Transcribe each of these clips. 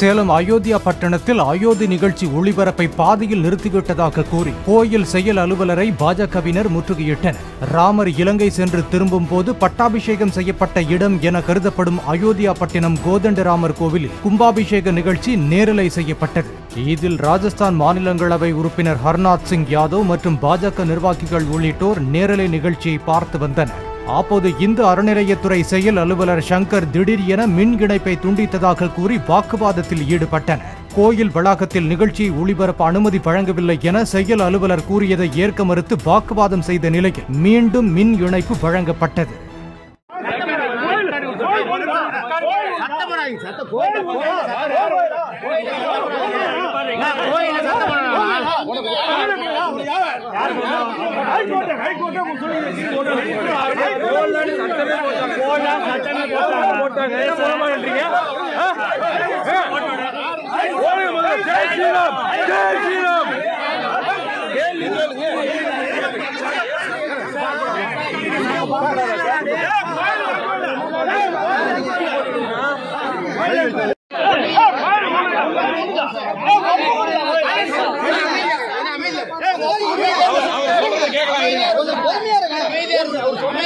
சேலம் அயோத்தியா பட்டணத்தில் அயோத்தி நிகழ்ச்சி ஒளிபரப்பை பாதியில் நிறுத்திவிட்டதாக கூறி கோயில் செயல் அலுவலரை பாஜகவினர் முற்றுகையிட்டனர். ராமர் இலங்கை சென்று திரும்பும் போது பட்டாபிஷேகம் செய்யப்பட்ட இடம் என கருதப்படும் அயோத்தியா பட்டினம் கோதண்டராமர் கோவிலில் கும்பாபிஷேக நிகழ்ச்சி நேரலை செய்யப்பட்டது. இதில் ராஜஸ்தான் மாநிலங்களவை உறுப்பினர் ஹர்நாத் சிங் யாதவ் மற்றும் பாஜக நிர்வாகிகள் உள்ளிட்டோர் நேரலை நிகழ்ச்சியை பார்த்து வந்தனர். அப்போது இந்து அறநிலையத்துறை செயல் அலுவலர் சங்கர் திடீர் என மின் இணைப்பை துண்டித்ததாக கூறி வாக்குவாதத்தில் ஈடுபட்டனர். கோயில் வளாகத்தில் நிகழ்ச்சியை ஒளிபரப்ப அனுமதி வழங்கவில்லை என செயல் அலுவலர் கூறியதை ஏற்க மறுத்து வாக்குவாதம் செய்த நிலையில் மீண்டும் மின் இணைப்பு வழங்கப்பட்டது. ஜெய் ஸ்ரீராம் ஜெய் ஸ்ரீராம் இந்த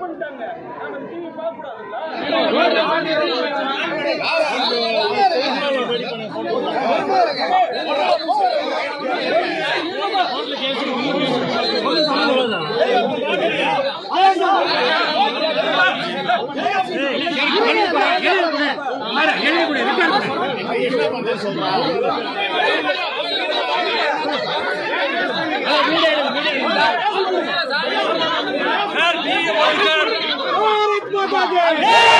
பண்ணிட்டாங்க ஓடிட்டு டிவி பார்க்க கூடாதுல்ல ஓடக்கூடாதுன்னு ஆஃப் பண்ணிட்டாங்க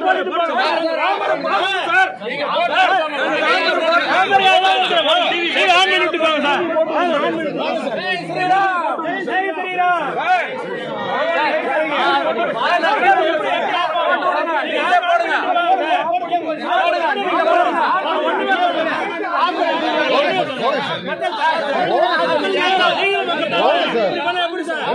பார்க்க கூடாதுங்களா சார்.